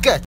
Good.